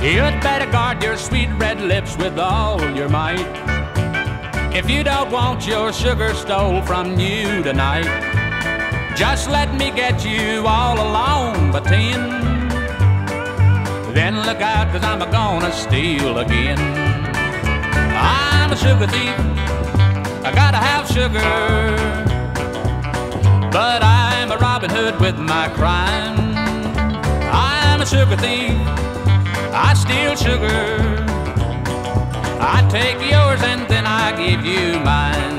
You'd better guard your sweet red lips with all your might. If you don't want your sugar stole from you tonight, just let me get you all alone, but ten. Then look out, cause I'm a gonna steal again. I'm a sugar thief, I gotta have sugar. But I'm a Robin Hood with my crime. I'm a sugar thief, I steal sugar. I take yours and then I give you mine.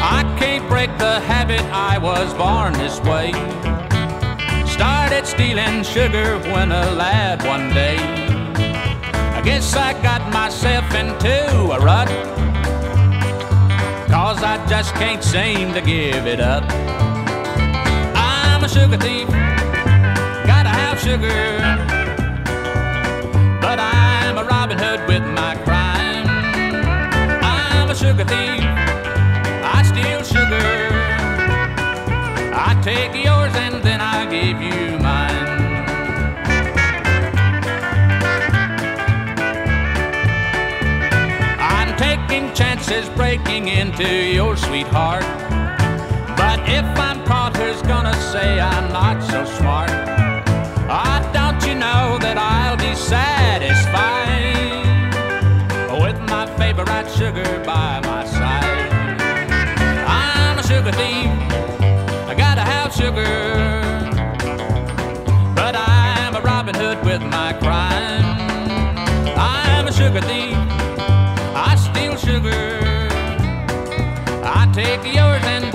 I can't break the habit, I was born this way. Started stealing sugar when a lad one day. I guess I got myself into a rut. Cause I just can't seem to give it up. I'm a sugar thief, gotta have sugar. But I'm a Robin Hood with my crime. I'm a sugar thief, I steal sugar. I take yours and then I give you mine. I'm taking chances breaking into your sweetheart. But if I'm who's gonna say I'm not so smart? Ah, don't you know that I'll be satisfied with my favorite sugar by my side? I'm a sugar thief, I gotta have sugar. But I'm a Robin Hood with my crime. I'm a sugar thief, I steal sugar. I take yours and